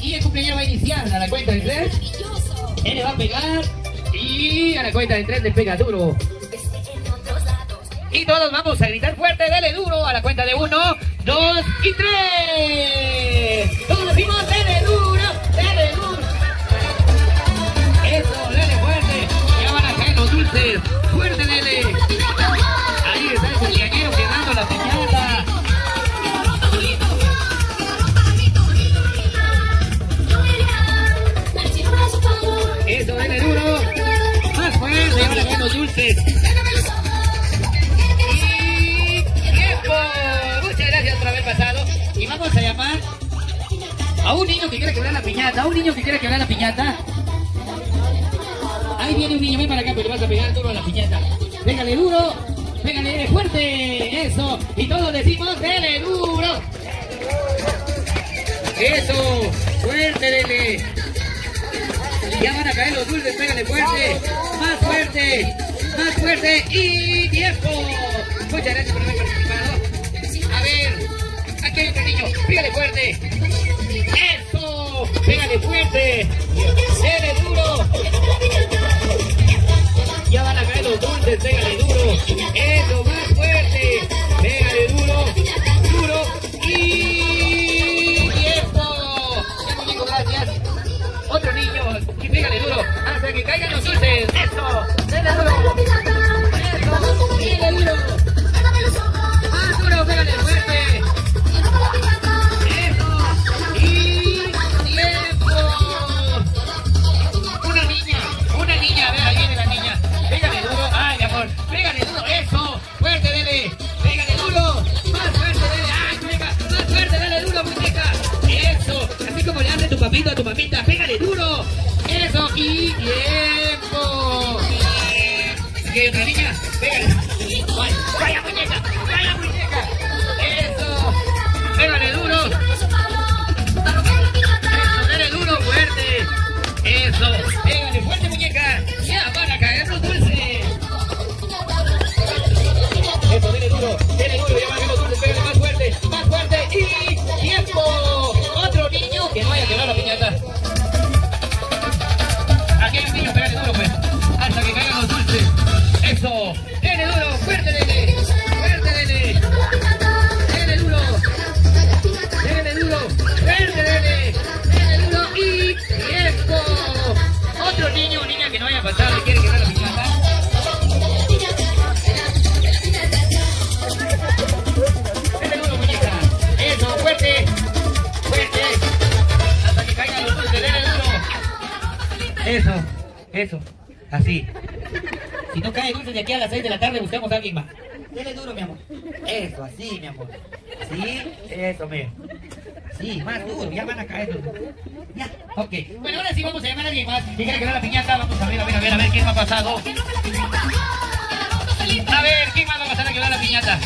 y el cumpleaños va a iniciar a la cuenta de tres. Él va a pegar y a la cuenta de tres le pega duro. Y todos vamos a gritar fuerte, dele duro a la cuenta de uno, dos y tres. Todos decimos dele duro, dele duro. Eso, dele fuerte. Ya van a caer los dulces. Que quiera quebrar la piñata. Un niño que quiera quebrar la piñata. Ahí viene un niño, ven para acá, pero le vas a pegar duro a la piñata. Pégale duro, pégale fuerte, eso. Y todos decimos, dele duro. Eso, fuerte, dele. Ya van a caer los dulces, pégale fuerte. Más fuerte, más fuerte. Y tiempo. Muchas gracias por haber participado. A ver, aquí hay otro niño, pégale fuerte. Eso, pégale fuerte. Dele duro. Ya van a caer los dulces, pégale duro. Eso, más fuerte. Papito a tu mamita, pégale duro, eso, y tiempo. Eso, eso, así. Si no cae dulce de aquí a las 6 de la tarde, buscamos a alguien más. Dele duro, mi amor. Eso, así, mi amor. Sí, eso, mira. Sí, más duro, ya van a caer dulces. Ya, ok. Bueno, ahora sí vamos a llamar a alguien más. Y quiere quebrar la piñata, vamos a ver, a ver, a ver, a ver, ¿qué me ha pasado? A ver, ¿quién más va a pasar a quebrar la piñata?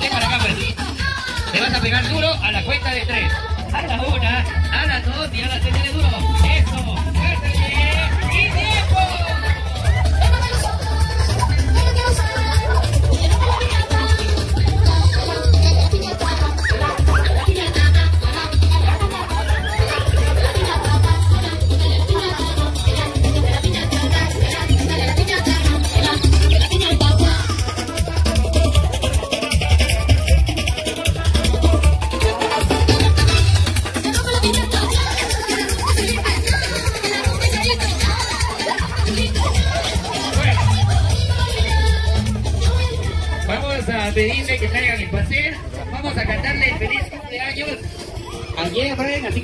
Ven para acá, pues. Le vas a pegar duro a la cuenta de tres. A la una, a las dos y a las tres. Dele duro.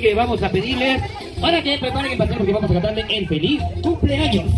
Que vamos a pedirle para que preparen el porque vamos a cantarle el feliz cumpleaños.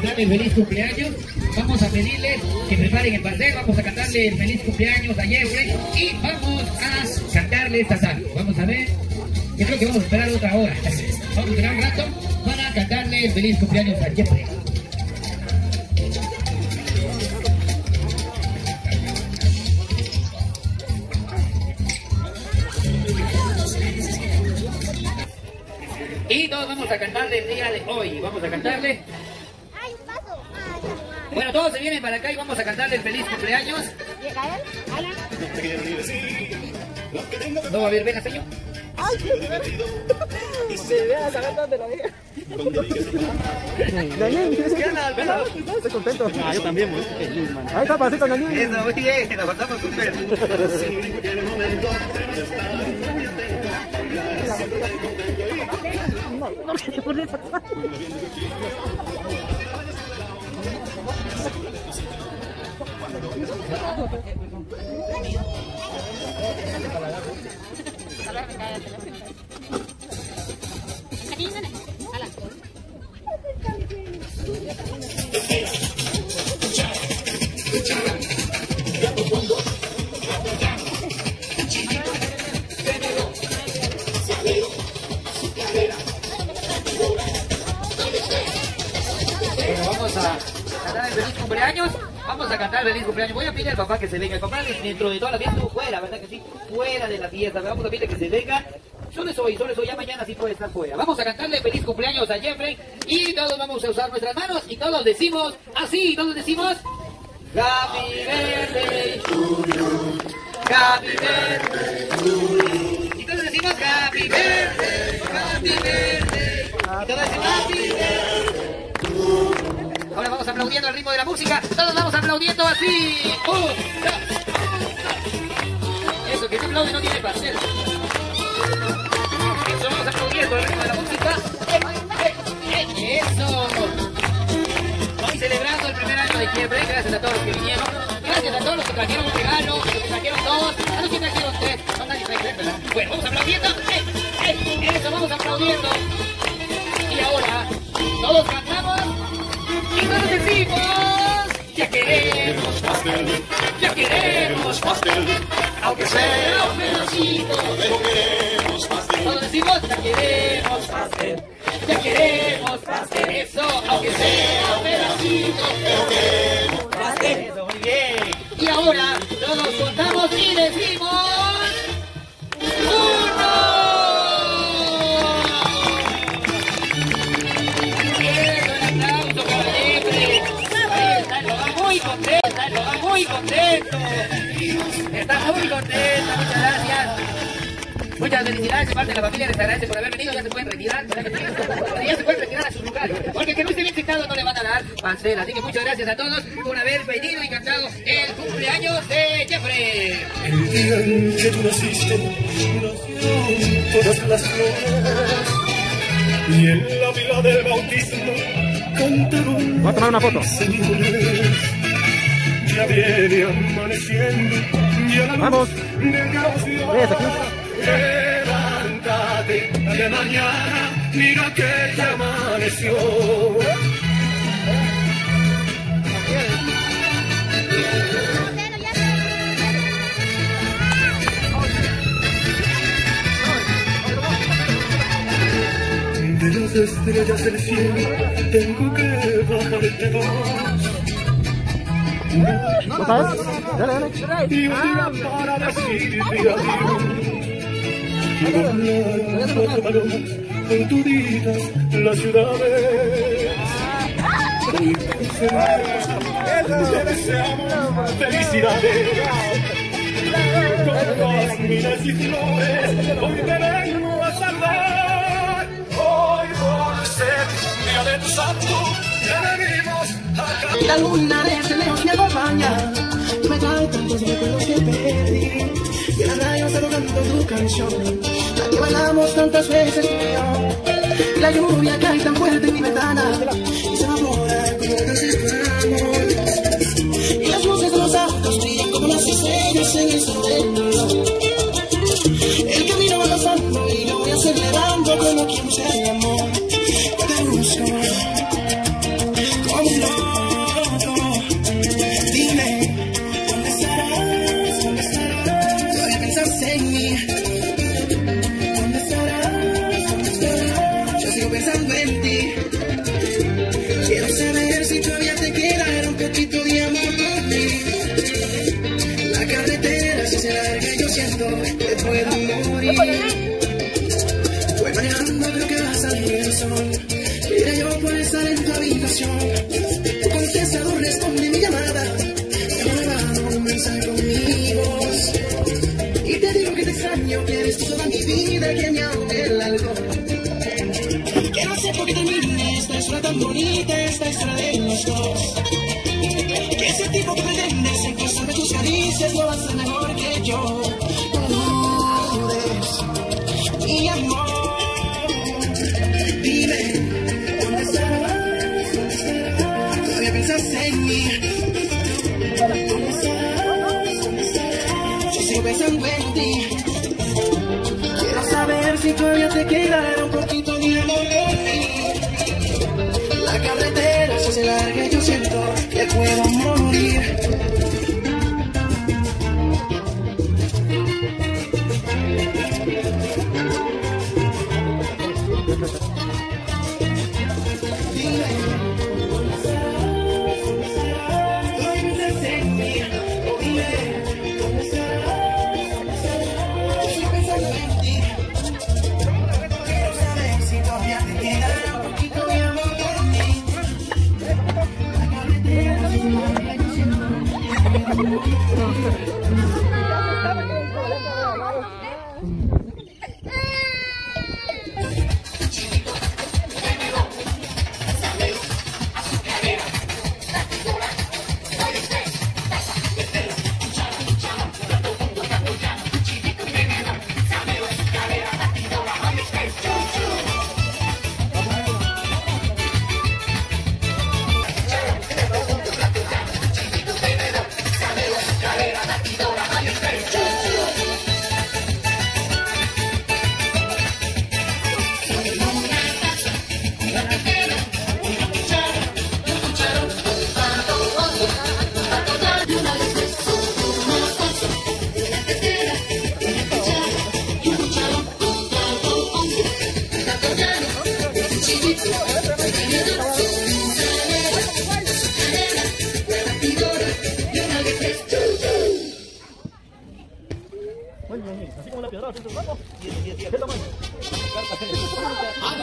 cantarle el feliz cumpleaños. Vamos a pedirle que preparen el pastel, vamos a cantarle el feliz cumpleaños a Jeffrey y vamos a cantarle esta tarde. Vamos a ver. Yo creo que vamos a esperar otra hora. Vamos a esperar un rato para cantarle el feliz cumpleaños a Jeffrey. Y todos vamos a cantarle el día de hoy. Vamos a cantarle bueno, todos se vienen para acá y vamos a cantarle el feliz cumpleaños. No va a haber venas, señor. Ay, qué Se vea la vida. Daniel, ¿quieres que la vela? Estoy contento. Ah, yo también, muy feliz, man. Ahí está, pasito, Daniel. Eso, muy bien, la pasamos súper. No, no, no, eso. Bueno, Papá que se venga. El papá dentro de toda la fiesta fuera, ¿verdad que sí? Fuera de la fiesta. Vamos a pedirle que se venga. Solo es hoy, solo es hoy. Ya mañana sí puede estar fuera. Vamos a cantarle feliz cumpleaños a Jeffrey. Y todos vamos a usar nuestras manos. Y todos decimos así. Todos decimos. Happy birthday to you. Happy birthday to you. Y todos decimos Happy birthday. Happy birthday. Y todos decimos Happy birthday. Aplaudiendo al ritmo de la música. Todos vamos aplaudiendo así. Dos, Eso, que no aplaude no tiene pastel. Eso, vamos aplaudiendo al ritmo de la música. Eso. Hoy celebrando el primer año de Quiebre. Gracias a todos los que vinieron. Gracias a todos los que trajeron un regalo, los que trajeron todos. A los que trajeron tres. Nadie tres. Bueno, vamos aplaudiendo. Eh, eh, Eso, vamos aplaudiendo. Y ahora, todos cantamos. Y todos decimos, ya queremos pastel, ya queremos pastel, aunque sea un pedacito, pero queremos pastel. Todos decimos, ya queremos pastel, ya queremos pastel, eso, aunque sea un pedacito, pero queremos pastel. Muy contento. Está muy contenta, muchas gracias. Muchas felicidades de parte de la familia, les agradece por haber venido, ya se pueden retirar, ya se pueden retirar a su lugar, porque el que no esté bien sentado no le van a dar pastel, así que muchas gracias a todos por haber venido y cantado el cumpleaños de Jeffrey. El día en que tú naciste, nacieron todas las flores. Y en la vila del bautismo cantaron. Voy a tomar una foto. Señores, viene amaneciendo. Ya la Vamos. luz. Levántate de mañana, mira que ya amaneció. De las estrellas del cielo tengo que bajarte dos. Quiero hablar por palomas, con tuditas las ciudades. Felicidades. Con las minas y flores, hoy vengo a saludar. Hoy por ser tu santo, venimos a cantar. La luna desde lejos me acompaña y me trae tantos recuerdos que perdí. Y la radio está tocando tu canción, la que bailamos tantas veces y. Y la lluvia cae tan fuerte en mi ventana conversation en. Quiero saber si todavía te queda un poquito de amor por mí. La carretera se hace larga y yo siento que puedo morir. 嗯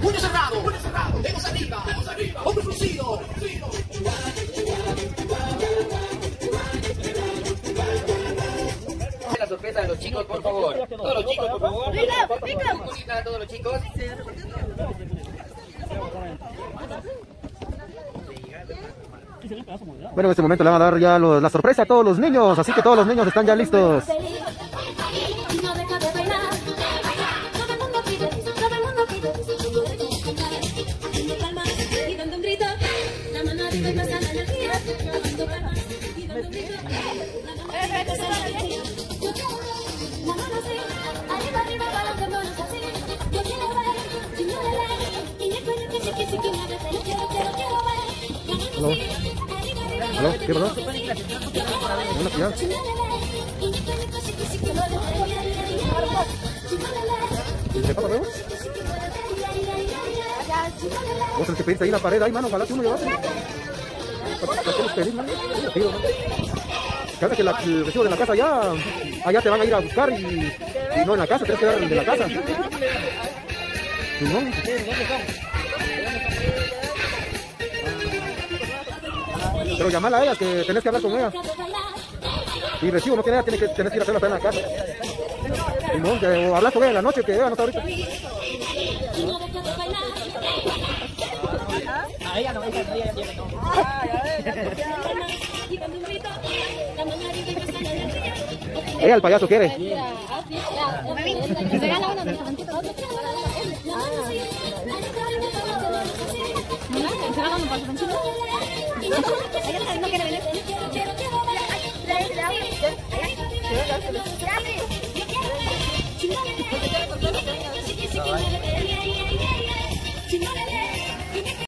puño cerrado, puño cerrado, dedos arriba, dedos arriba, hombro fruncido. La sorpresa de los chicos, por favor. Todos los chicos, por favor. Un poquito a todos los chicos. Bueno, en este momento le van a dar ya los- la sorpresa a todos los niños, así que todos los niños están ya listos. Vez. Si no le ves, ¿Y se pasa luego? Vos que pedirte ahí la pared, ahí, mano, ojalá que uno llevase. ¿Para qué los pedís, mano? Mano. Que la- el recibo de la casa allá, allá te van a ir a buscar y, y no en la casa, tienes que dar de la casa. Simón. Pero llamala a ella, que tenés que hablar con ella. Y recibo no tiene ella, tiene que, tenés que ir a hacerlo acá en la casa. Simón, que, o hablas con ella en la noche, que ella no está ahorita. Ella, el payaso, quiere. 지나가는 바지 당신은? 알겠다 이렇게 되면 네.